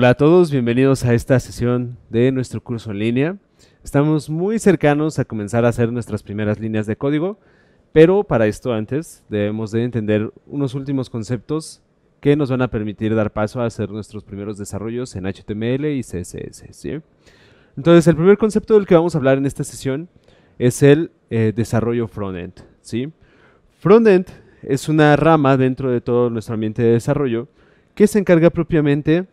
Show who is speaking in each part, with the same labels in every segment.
Speaker 1: Hola a todos, bienvenidos a esta sesión de nuestro curso en línea. Estamos muy cercanos a comenzar a hacer nuestras primeras líneas de código, pero para esto antes debemos de entender unos últimos conceptos que nos van a permitir dar paso a hacer nuestros primeros desarrollos en HTML y CSS. Entonces, el primer concepto del que vamos a hablar en esta sesión es el eh, desarrollo frontend. ¿sí? Frontend es una rama dentro de todo nuestro ambiente de desarrollo que se encarga propiamente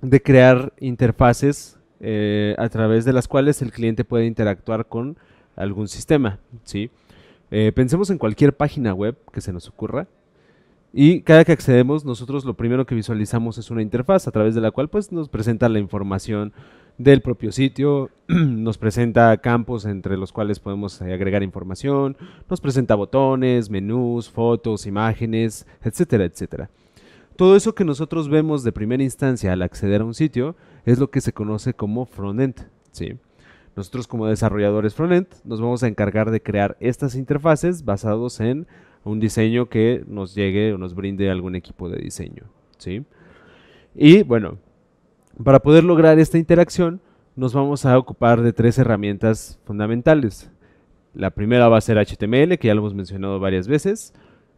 Speaker 1: de crear interfaces eh, a través de las cuales el cliente puede interactuar con algún sistema. ¿sí? Eh, pensemos en cualquier página web que se nos ocurra y cada que accedemos nosotros lo primero que visualizamos es una interfaz a través de la cual pues, nos presenta la información del propio sitio, nos presenta campos entre los cuales podemos eh, agregar información, nos presenta botones, menús, fotos, imágenes, etcétera, etcétera. Todo eso que nosotros vemos de primera instancia al acceder a un sitio es lo que se conoce como frontend. ¿sí? Nosotros como desarrolladores frontend nos vamos a encargar de crear estas interfaces basados en un diseño que nos llegue o nos brinde algún equipo de diseño. ¿sí? Y bueno, para poder lograr esta interacción, nos vamos a ocupar de tres herramientas fundamentales. La primera va a ser HTML, que ya lo hemos mencionado varias veces.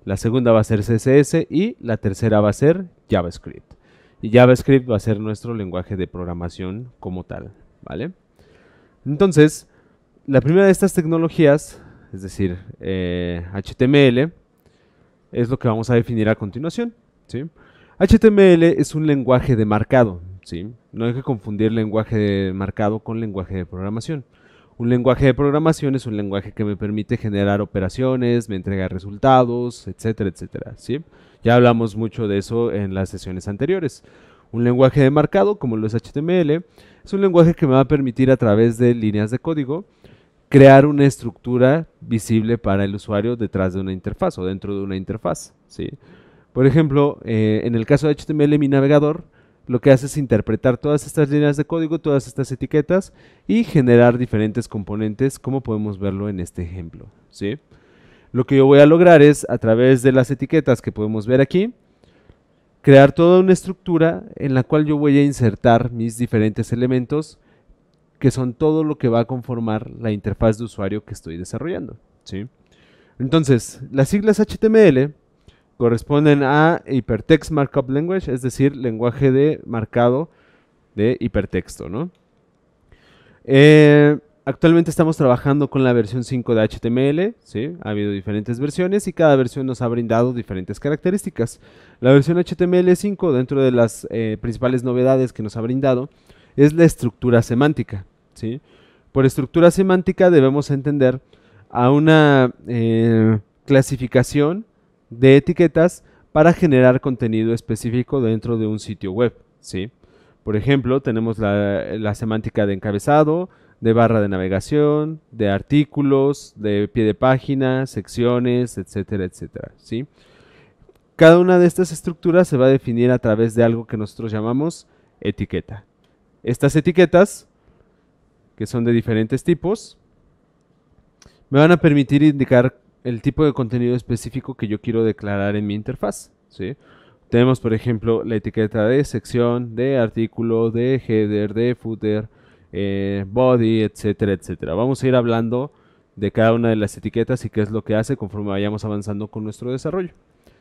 Speaker 1: La segunda va a ser CSS y la tercera va a ser JavaScript. Y JavaScript va a ser nuestro lenguaje de programación como tal, ¿vale? Entonces, la primera de estas tecnologías, es decir, HTML, eh, es lo que vamos a definir a continuación. ¿sí? HTML es un lenguaje de marcado, no hay que confundir lenguaje de marcado con lenguaje de programación. Un lenguaje de programación es un lenguaje que me permite generar operaciones, me entrega resultados, etcétera, etcétera, ¿sí? Ya hablamos mucho de eso en las sesiones anteriores. Un lenguaje de marcado, como lo es HTML, es un lenguaje que me va a permitir a través de líneas de código crear una estructura visible para el usuario detrás de una interfaz o dentro de una interfaz, ¿sí? Por ejemplo, eh, en el caso de HTML, mi navegador lo que hace es interpretar todas estas líneas de código, todas estas etiquetas y generar diferentes componentes como podemos verlo en este ejemplo. ¿sí? Lo que yo voy a lograr es a través de las etiquetas que podemos ver aquí, crear toda una estructura en la cual yo voy a insertar mis diferentes elementos que son todo lo que va a conformar la interfaz de usuario que estoy desarrollando. ¿sí? Entonces, las siglas HTML corresponden a Hypertext Markup Language, es decir, lenguaje de marcado de hipertexto, ¿no? Eh, actualmente estamos trabajando con la versión 5 de HTML, ¿sí? Ha habido diferentes versiones y cada versión nos ha brindado diferentes características. La versión HTML5, dentro de las eh, principales novedades que nos ha brindado, es la estructura semántica, ¿sí? Por estructura semántica debemos entender a una eh, clasificación de etiquetas para generar contenido específico dentro de un sitio web. ¿sí? Por ejemplo, tenemos la, semántica de encabezado, de barra de navegación, de artículos, de pie de página, secciones, etcétera, etcétera. ¿sí? Cada una de estas estructuras se va a definir a través de algo que nosotros llamamos etiqueta. Estas etiquetas, que son de diferentes tipos, me van a permitir indicar el tipo de contenido específico que yo quiero declarar en mi interfaz. ¿sí? Tenemos, por ejemplo, la etiqueta de sección, de artículo, de header, de footer, eh, body, etcétera, etcétera. Vamos a ir hablando de cada una de las etiquetas y qué es lo que hace conforme vayamos avanzando con nuestro desarrollo.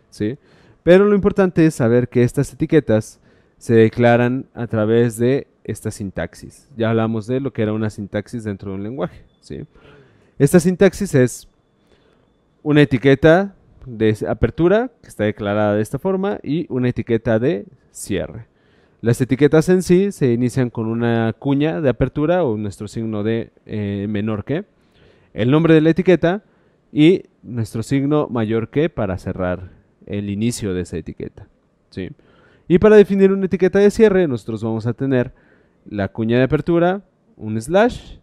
Speaker 1: ¿sí? Pero lo importante es saber que estas etiquetas se declaran a través de esta sintaxis. Ya hablamos de lo que era una sintaxis dentro de un lenguaje. ¿sí? Esta sintaxis es una etiqueta de apertura, que está declarada de esta forma, y una etiqueta de cierre. Las etiquetas en sí se inician con una cuña de apertura o nuestro signo de eh, menor que, el nombre de la etiqueta y nuestro signo mayor que para cerrar el inicio de esa etiqueta. ¿sí? Y para definir una etiqueta de cierre, nosotros vamos a tener la cuña de apertura, un slash,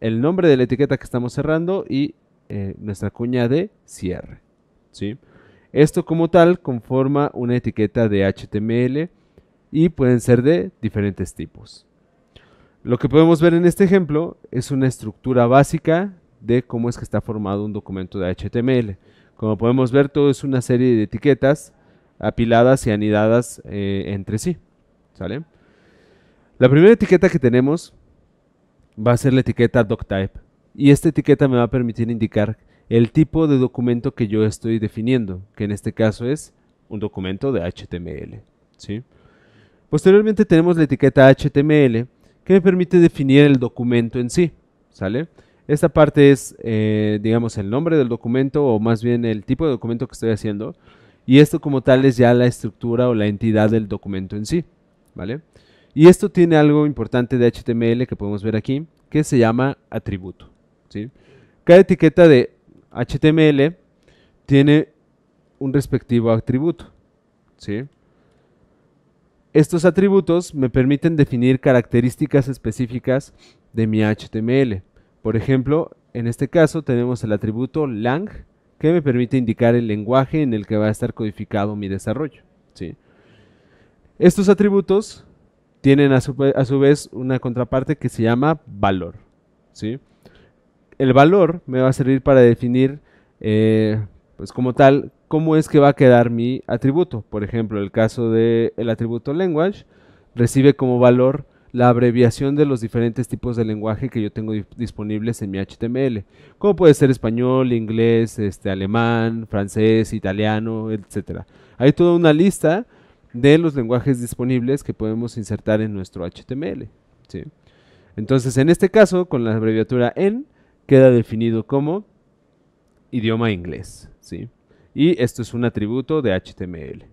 Speaker 1: el nombre de la etiqueta que estamos cerrando y eh, nuestra cuña de cierre. ¿sí? Esto como tal conforma una etiqueta de HTML y pueden ser de diferentes tipos. Lo que podemos ver en este ejemplo es una estructura básica de cómo es que está formado un documento de HTML. Como podemos ver, todo es una serie de etiquetas apiladas y anidadas eh, entre sí. ¿sale? La primera etiqueta que tenemos va a ser la etiqueta doctype y esta etiqueta me va a permitir indicar el tipo de documento que yo estoy definiendo, que en este caso es un documento de HTML. ¿sí? Posteriormente tenemos la etiqueta HTML que me permite definir el documento en sí. ¿sale? Esta parte es, eh, digamos, el nombre del documento o más bien el tipo de documento que estoy haciendo. Y esto como tal es ya la estructura o la entidad del documento en sí. ¿vale? Y esto tiene algo importante de HTML que podemos ver aquí, que se llama atributo. Cada etiqueta de HTML tiene un respectivo atributo. Estos atributos me permiten definir características específicas de mi HTML. Por ejemplo, en este caso tenemos el atributo lang que me permite indicar el lenguaje en el que va a estar codificado mi desarrollo. Estos atributos tienen a su, vez una contraparte que se llama valor. El valor me va a servir para definir, eh, pues como tal, cómo es que va a quedar mi atributo. Por ejemplo, el caso del atributo language recibe como valor la abreviación de los diferentes tipos de lenguaje que yo tengo disponibles en mi HTML, como puede ser español, inglés, este, alemán, francés, italiano, etc. Hay toda una lista de los lenguajes disponibles que podemos insertar en nuestro HTML. ¿sí? Entonces, en este caso, con la abreviatura EN, queda definido como idioma inglés. ¿sí? Y esto es un atributo de HTML.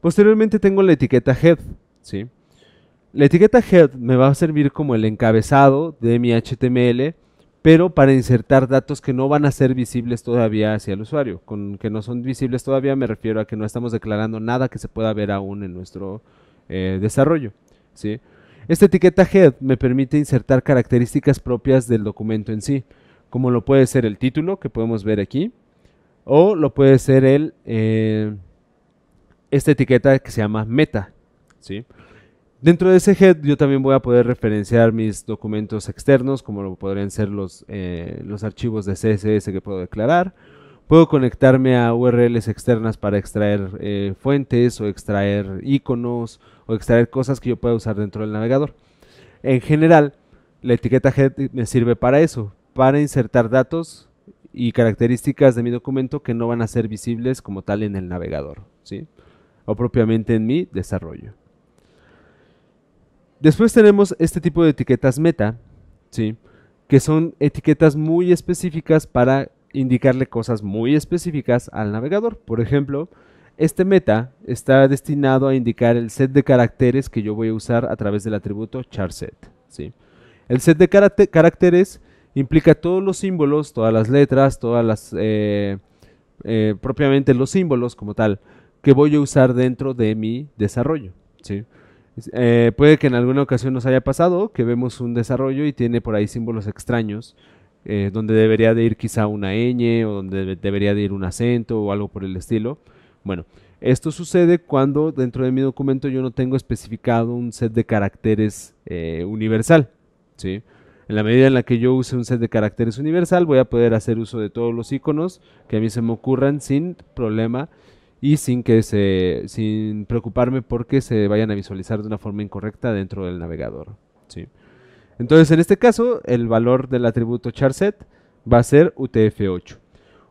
Speaker 1: Posteriormente tengo la etiqueta head. ¿sí? La etiqueta head me va a servir como el encabezado de mi HTML pero para insertar datos que no van a ser visibles todavía hacia el usuario. Con que no son visibles todavía me refiero a que no estamos declarando nada que se pueda ver aún en nuestro eh, desarrollo. ¿sí? Esta etiqueta head me permite insertar características propias del documento en sí, como lo puede ser el título que podemos ver aquí, o lo puede ser el, eh, esta etiqueta que se llama meta. Dentro de ese head yo también voy a poder referenciar mis documentos externos, como lo podrían ser los, eh, los archivos de CSS que puedo declarar. Puedo conectarme a URLs externas para extraer eh, fuentes o extraer iconos o extraer cosas que yo pueda usar dentro del navegador. En general, la etiqueta head me sirve para eso, para insertar datos y características de mi documento que no van a ser visibles como tal en el navegador, ¿sí? o propiamente en mi desarrollo. Después tenemos este tipo de etiquetas meta, ¿sí? que son etiquetas muy específicas para indicarle cosas muy específicas al navegador. Por ejemplo, este meta está destinado a indicar el set de caracteres que yo voy a usar a través del atributo charset. ¿sí? El set de caracteres implica todos los símbolos, todas las letras, todas las eh, eh, propiamente los símbolos como tal que voy a usar dentro de mi desarrollo. ¿sí? Eh, puede que en alguna ocasión nos haya pasado que vemos un desarrollo y tiene por ahí símbolos extraños, eh, donde debería de ir quizá una ñ o donde debería de ir un acento o algo por el estilo. Bueno, esto sucede cuando dentro de mi documento yo no tengo especificado un set de caracteres eh, universal. ¿sí? En la medida en la que yo use un set de caracteres universal, voy a poder hacer uso de todos los iconos que a mí se me ocurran sin problema y sin que se sin preocuparme porque se vayan a visualizar de una forma incorrecta dentro del navegador. ¿sí? Entonces, en este caso, el valor del atributo charset va a ser UTF-8.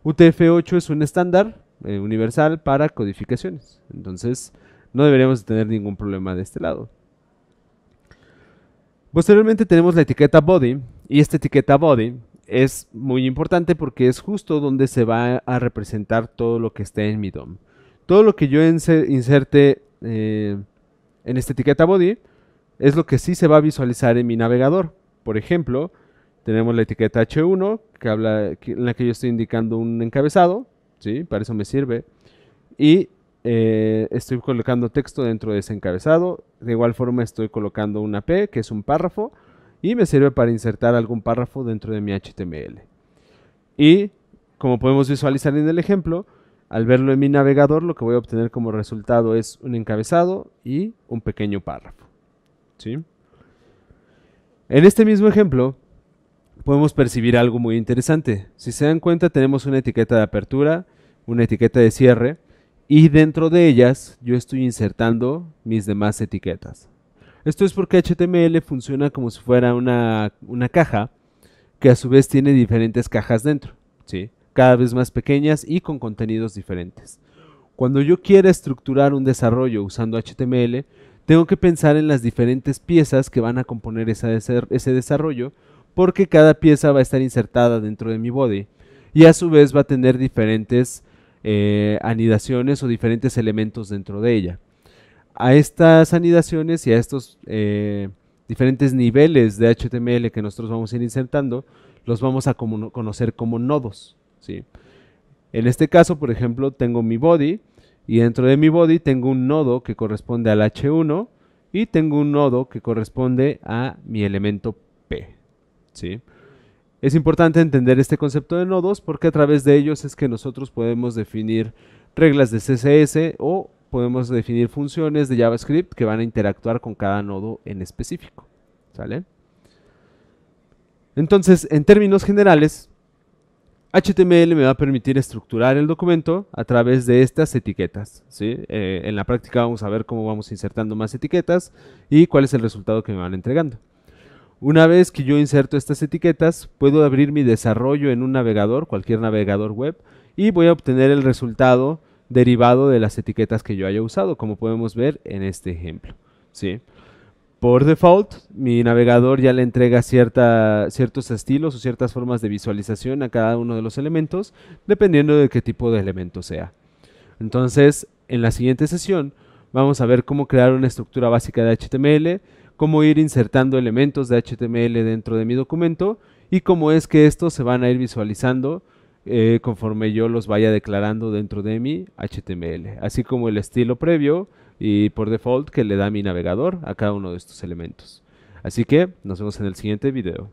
Speaker 1: UTF-8 es un estándar eh, universal para codificaciones. Entonces, no deberíamos tener ningún problema de este lado. Posteriormente tenemos la etiqueta body y esta etiqueta body es muy importante porque es justo donde se va a representar todo lo que esté en mi DOM todo lo que yo inserte eh, en esta etiqueta body es lo que sí se va a visualizar en mi navegador. Por ejemplo, tenemos la etiqueta H1 que habla, en la que yo estoy indicando un encabezado, ¿sí? para eso me sirve. Y eh, estoy colocando texto dentro de ese encabezado. De igual forma estoy colocando una P, que es un párrafo, y me sirve para insertar algún párrafo dentro de mi HTML. Y como podemos visualizar en el ejemplo, al verlo en mi navegador, lo que voy a obtener como resultado es un encabezado y un pequeño párrafo. En este mismo ejemplo, podemos percibir algo muy interesante. Si se dan cuenta, tenemos una etiqueta de apertura, una etiqueta de cierre, y dentro de ellas yo estoy insertando mis demás etiquetas. Esto es porque HTML funciona como si fuera una, una caja que a su vez tiene diferentes cajas dentro, ¿sí? cada vez más pequeñas y con contenidos diferentes. Cuando yo quiera estructurar un desarrollo usando HTML, tengo que pensar en las diferentes piezas que van a componer ese desarrollo, porque cada pieza va a estar insertada dentro de mi body y a su vez va a tener diferentes eh, anidaciones o diferentes elementos dentro de ella. A estas anidaciones y a estos eh, diferentes niveles de HTML que nosotros vamos a ir insertando, los vamos a conocer como nodos. ¿sí? En este caso, por ejemplo, tengo mi body y dentro de mi body tengo un nodo que corresponde al H1 y tengo un nodo que corresponde a mi elemento P. ¿sí? Es importante entender este concepto de nodos porque a través de ellos es que nosotros podemos definir reglas de CSS o podemos definir funciones de JavaScript que van a interactuar con cada nodo en específico. ¿Sale? Entonces, en términos generales, HTML me va a permitir estructurar el documento a través de estas etiquetas. ¿sí? Eh, en la práctica vamos a ver cómo vamos insertando más etiquetas y cuál es el resultado que me van entregando. Una vez que yo inserto estas etiquetas, puedo abrir mi desarrollo en un navegador, cualquier navegador web, y voy a obtener el resultado derivado de las etiquetas que yo haya usado, como podemos ver en este ejemplo. ¿sí? Por default, mi navegador ya le entrega ciertos estilos o ciertas formas de visualización a cada uno de los elementos, dependiendo de qué tipo de elemento sea. Entonces, en la siguiente sesión, vamos a ver cómo crear una estructura básica de HTML, cómo ir insertando elementos de HTML dentro de mi documento y cómo es que estos se van a ir visualizando eh, conforme yo los vaya declarando dentro de mi HTML, así como el estilo previo y por default que le da mi navegador a cada uno de estos elementos. Así que nos vemos en el siguiente video.